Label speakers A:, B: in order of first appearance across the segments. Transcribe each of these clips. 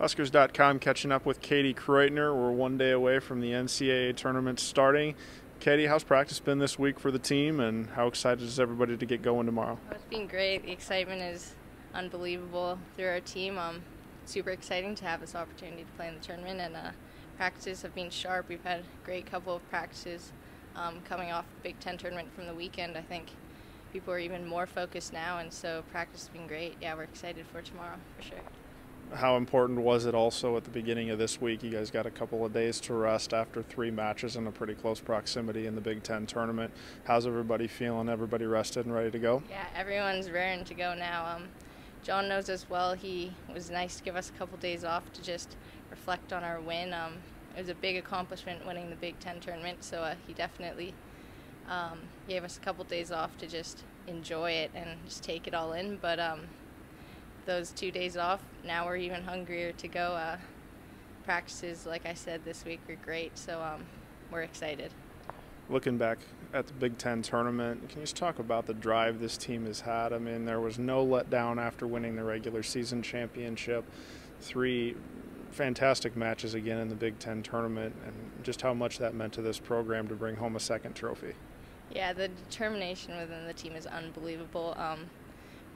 A: Huskers.com catching up with Katie Kraeutner. We're one day away from the NCAA tournament starting. Katie, how's practice been this week for the team, and how excited is everybody to get going tomorrow?
B: It's been great. The excitement is unbelievable through our team. Um, super exciting to have this opportunity to play in the tournament, and uh, practices have been sharp. We've had a great couple of practices um, coming off the Big Ten tournament from the weekend. I think people are even more focused now, and so practice has been great. Yeah, we're excited for tomorrow for sure
A: how important was it also at the beginning of this week? You guys got a couple of days to rest after three matches in a pretty close proximity in the Big Ten tournament. How's everybody feeling? Everybody rested and ready to go?
B: Yeah, everyone's raring to go now. Um, John knows as well. He was nice to give us a couple days off to just reflect on our win. Um, it was a big accomplishment winning the Big Ten tournament, so uh, he definitely um, gave us a couple days off to just enjoy it and just take it all in. But um, those two days off, now we're even hungrier to go. Uh, practices, like I said, this week are great, so um, we're excited.
A: Looking back at the Big Ten tournament, can you just talk about the drive this team has had? I mean, there was no letdown after winning the regular season championship. Three fantastic matches again in the Big Ten tournament, and just how much that meant to this program to bring home a second trophy.
B: Yeah, the determination within the team is unbelievable. Um,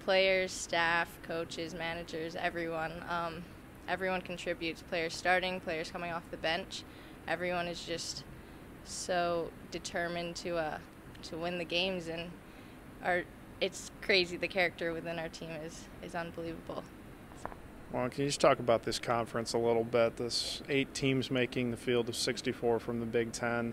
B: players, staff, coaches, managers, everyone. Um, everyone contributes. Players starting, players coming off the bench. Everyone is just so determined to uh, to win the games, and our it's crazy. The character within our team is is unbelievable.
A: Well, can you just talk about this conference a little bit? This eight teams making the field of 64 from the Big Ten.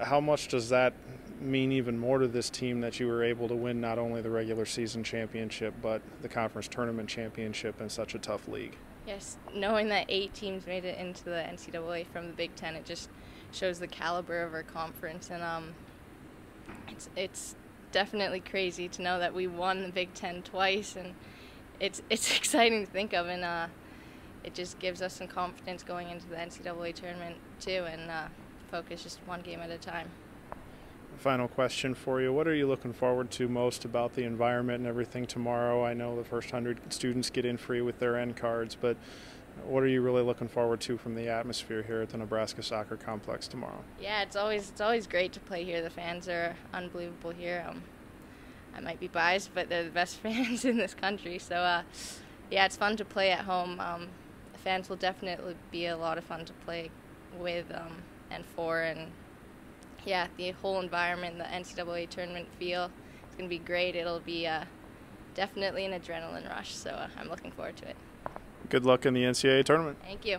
A: How much does that mean even more to this team that you were able to win not only the regular season championship but the conference tournament championship in such a tough league?
B: Yes, knowing that eight teams made it into the NCAA from the Big Ten, it just shows the caliber of our conference, and um, it's it's definitely crazy to know that we won the Big Ten twice, and it's it's exciting to think of, and uh, it just gives us some confidence going into the NCAA tournament too, and uh, focus just one game at a time
A: final question for you. What are you looking forward to most about the environment and everything tomorrow? I know the first 100 students get in free with their NCards, but what are you really looking forward to from the atmosphere here at the Nebraska Soccer Complex tomorrow?
B: Yeah, it's always it's always great to play here. The fans are unbelievable here. Um, I might be biased, but they're the best fans in this country. So, uh, yeah, it's fun to play at home. Um, the fans will definitely be a lot of fun to play with um, and for, and yeah, the whole environment, the NCAA tournament feel, it's going to be great. It'll be uh, definitely an adrenaline rush, so uh, I'm looking forward to it.
A: Good luck in the NCAA tournament.
B: Thank you.